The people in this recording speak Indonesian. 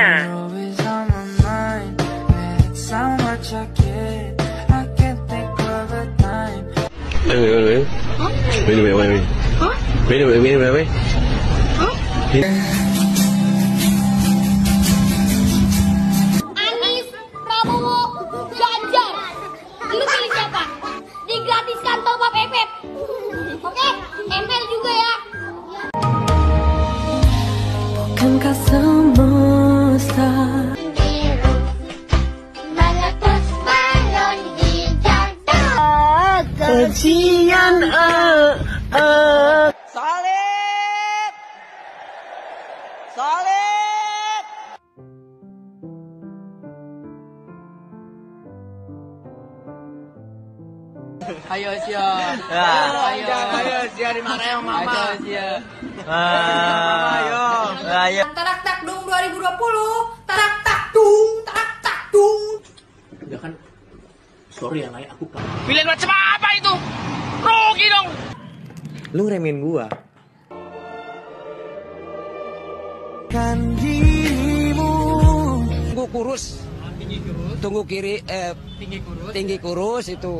a. Wait. Wait, wait. Wait. Anies, Prabowo, Ganjar. Lu pilih siapa? Digratiskan Pak. Oke, ML juga ya. Bukankah Kejian eh eh Salib! Salib! Ayo Sia. Ayo, ayo, sia dimarahin sama mama. Ayo Sia. Ayo. Ayo. Tarak tak dung 2020. Tarak tak dung, tarak tak dung. ya kan sorry ya Nay, aku kan Pilihan macam apa itu? Rugi dong. Lu ngeremin gua. kan dirimu Tunggu kurus. Tunggu kiri eh Tinggi kurus. tinggi kurus itu.